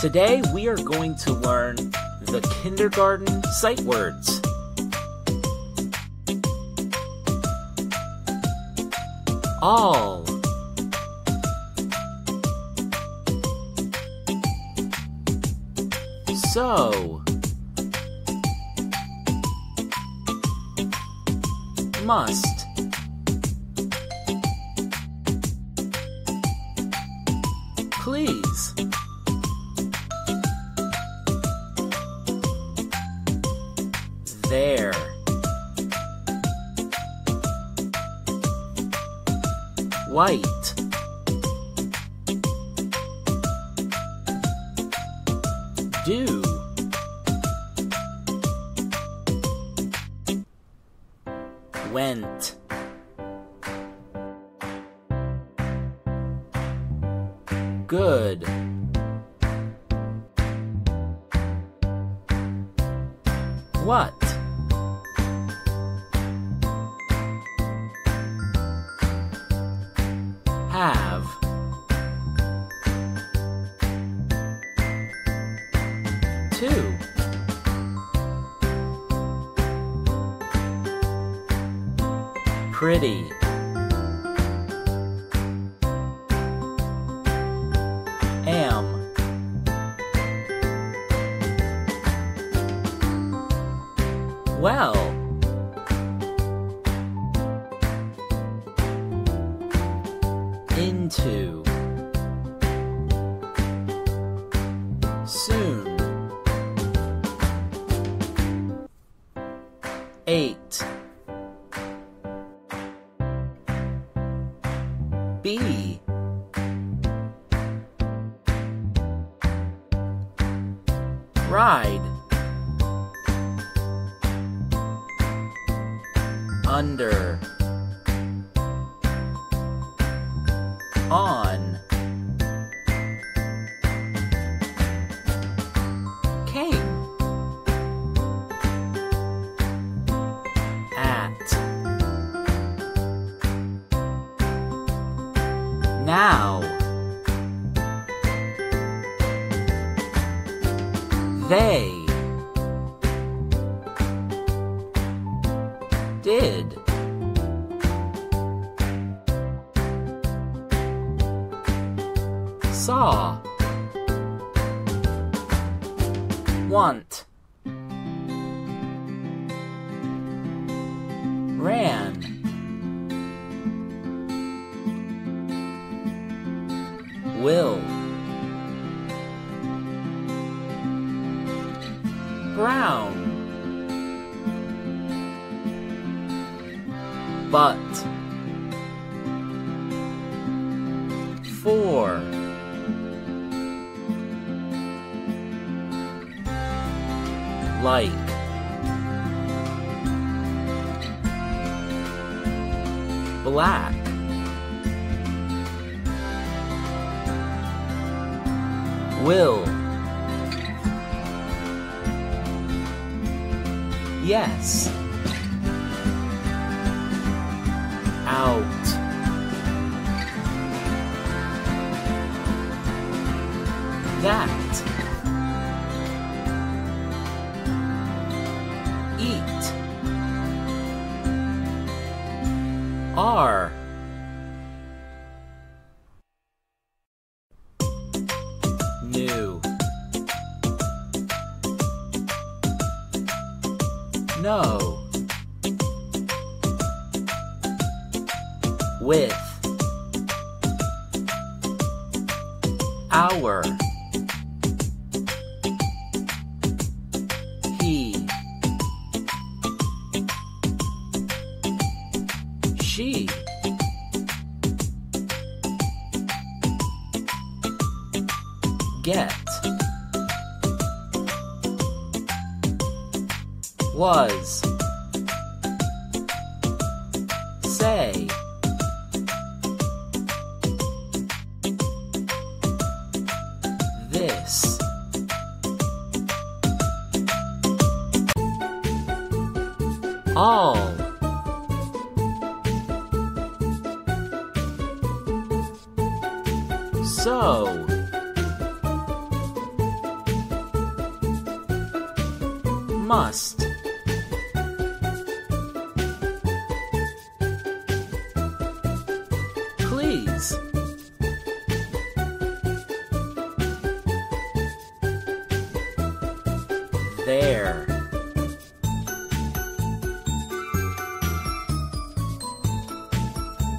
Today we are going to learn the kindergarten sight words. All. So. Must. White. Do. Went. Good. What? Well. Now. Brown. But. Four. Like. Black. Will. Yes. Out. That. Eat. Are. No. With. Our. Was. Say.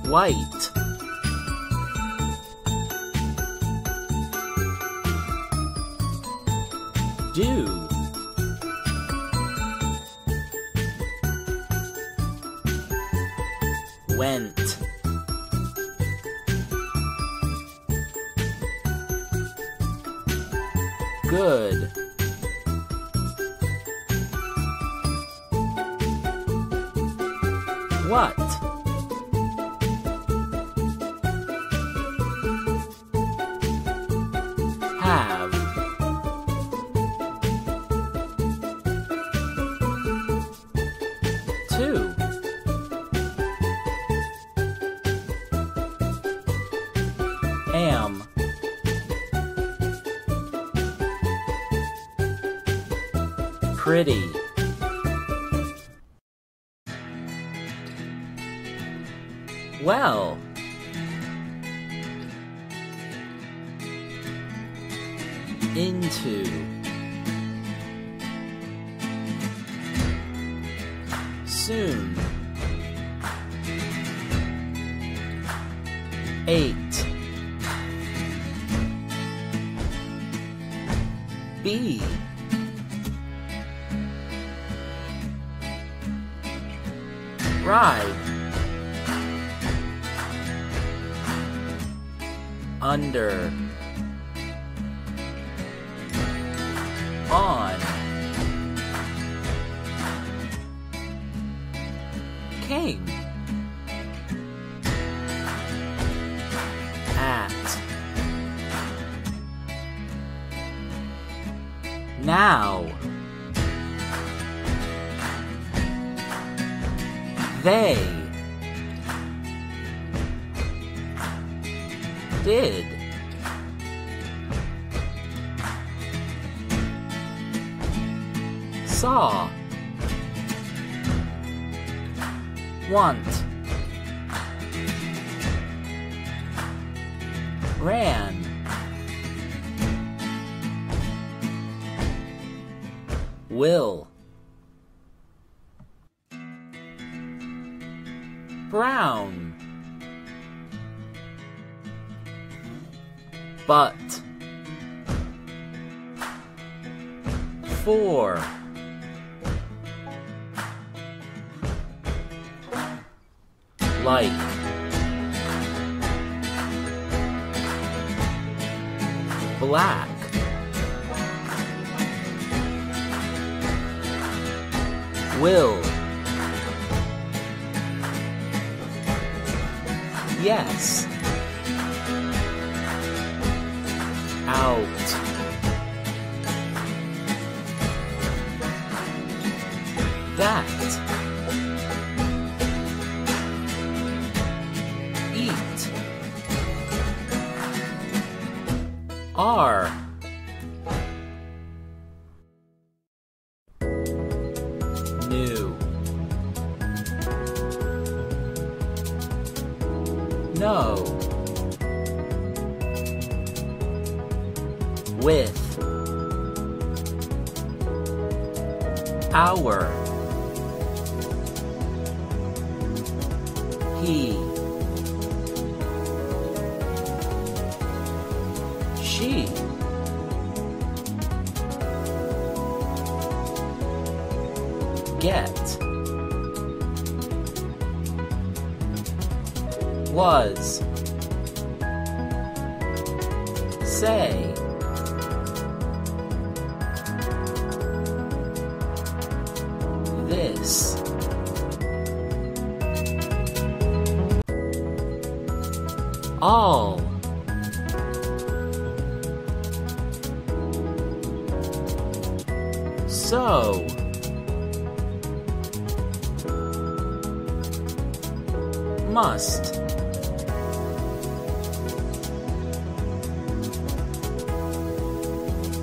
White. Do. Pretty. Well. Ride. Under. On. Came. At. Now. They. Did. Saw. Want. Ran. Will. Brown. But. Four. Like. Black. Will. Yes. Out. That. Eat. Are. He. She. Get. Was. Say. podcast.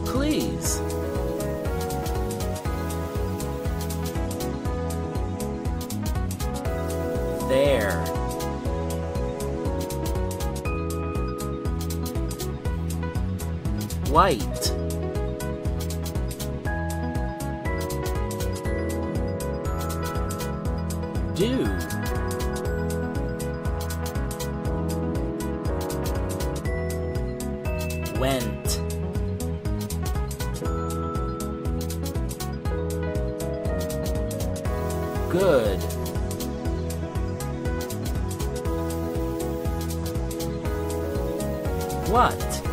Please. There. White. What?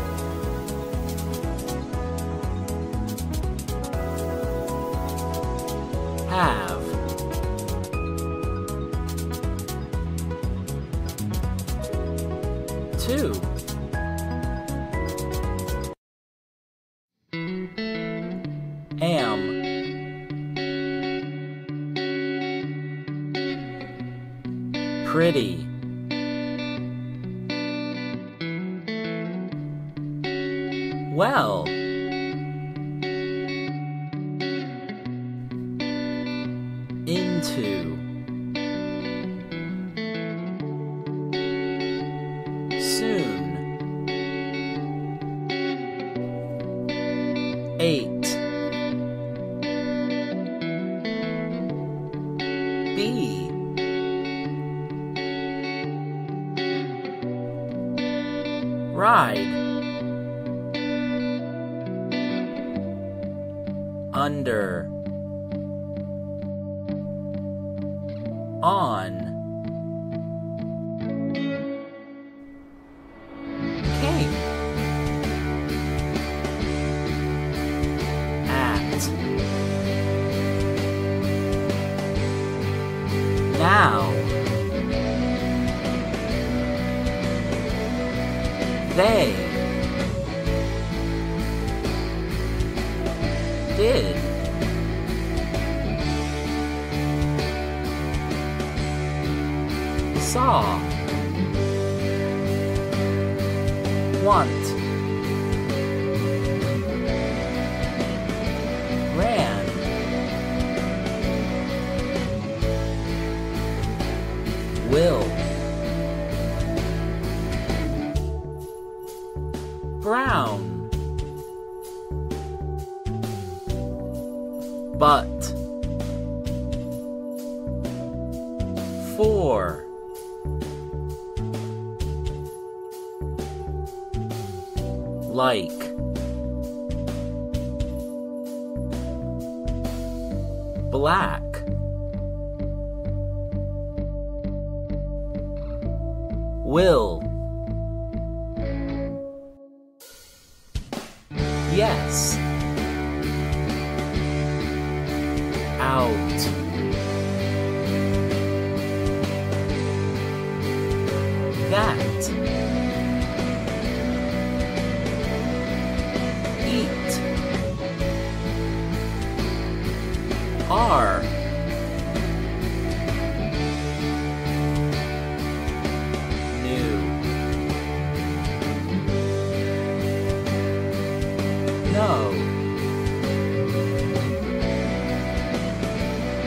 ate. they did. Saw. Once like. Black. Will. Yes. Out.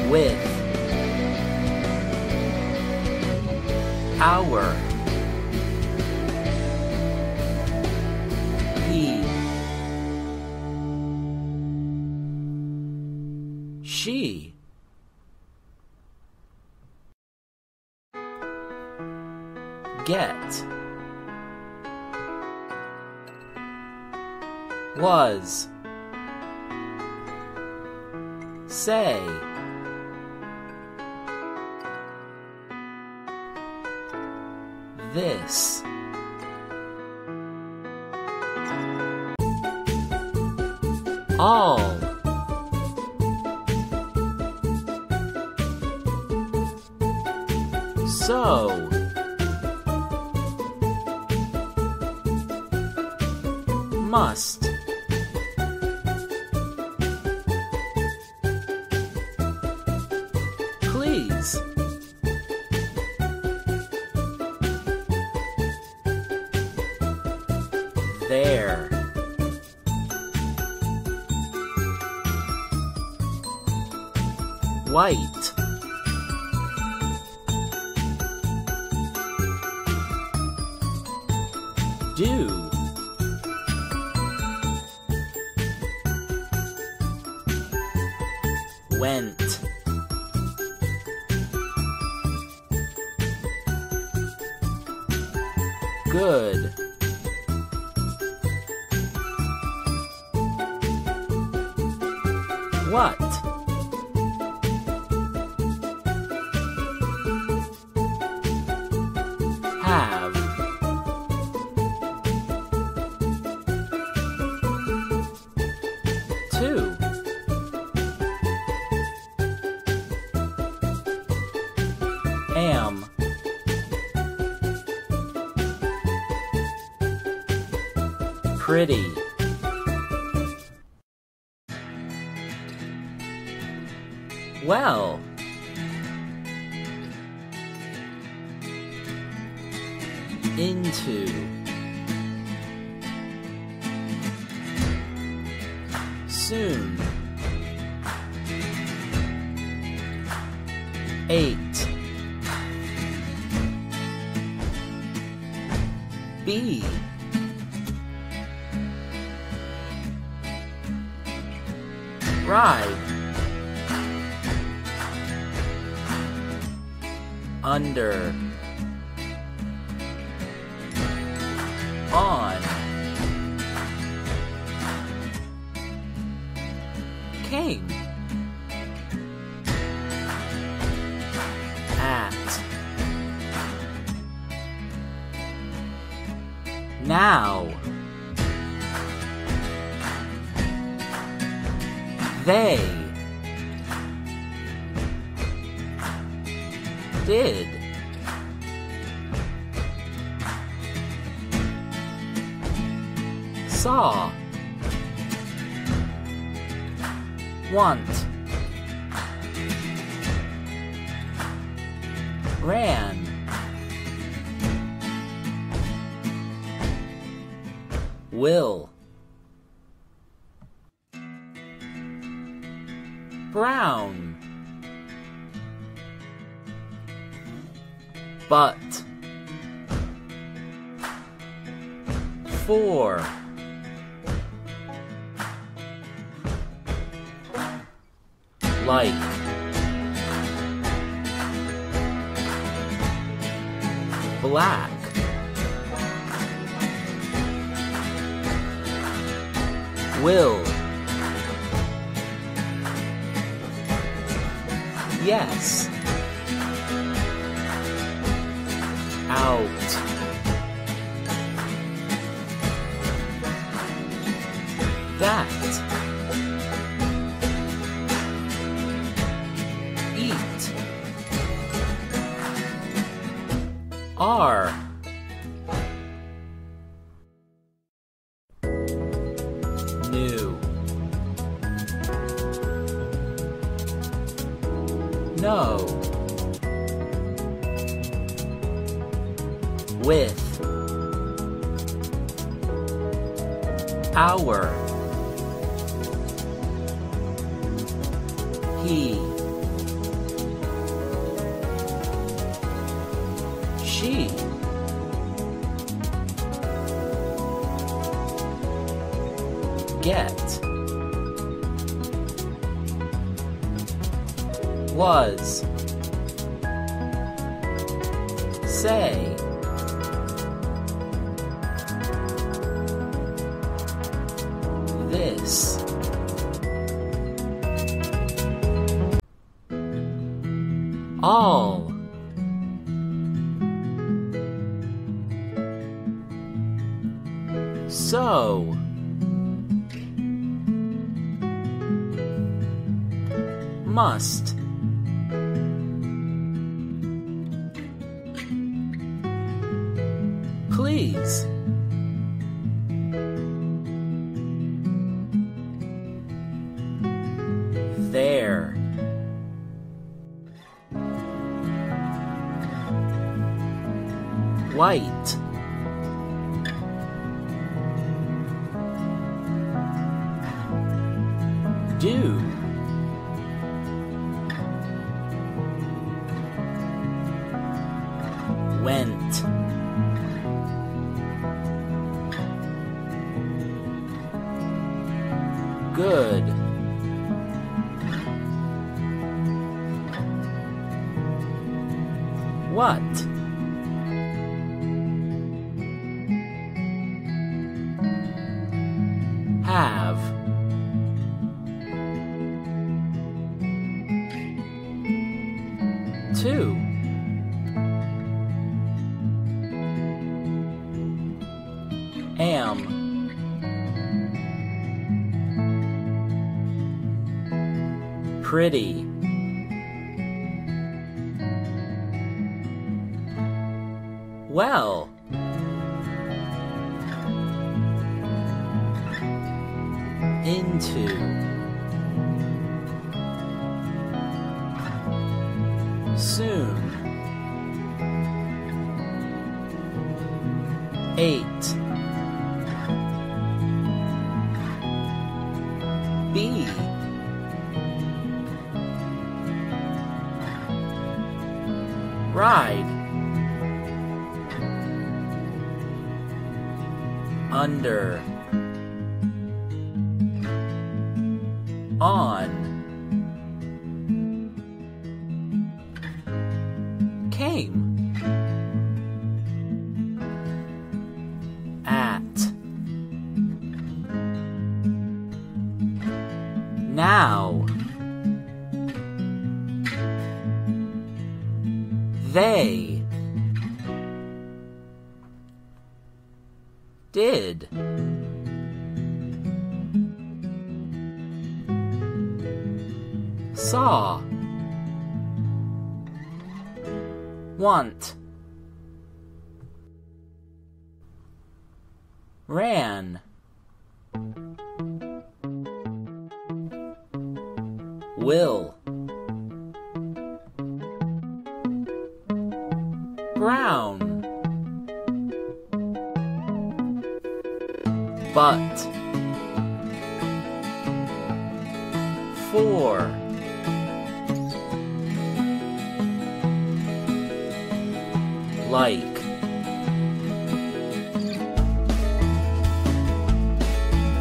win. all. So. Must. white. Do. Went. Good. Well. Into. Soon. Ate. Be. Ride. Under. On. Came. At. Now. They. Did. Saw. Want. Ran. Will. Brown. But. Four. Like. Black. Will. Yes. Out. That. Eat. Are. Was. Say. This. All. So. Must. White. Do. Too. Am. Pretty. Well. Into. Ride. Under. On. Want. Ran. Will. Brown. But. Four. Like.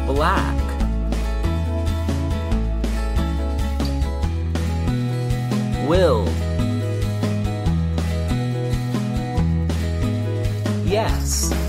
Black. Will. Yes.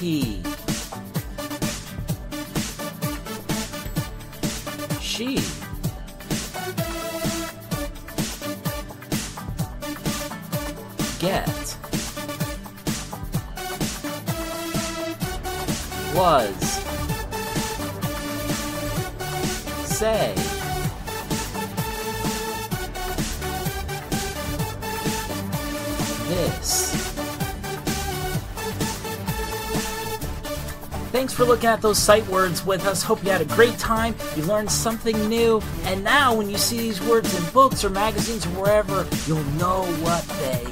He. She. Get. Was. Say. This. Thanks for looking at those sight words with us. Hope you had a great time. You learned something new. And now, when you see these words in books or magazines or wherever, you'll know what they